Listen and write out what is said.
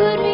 good.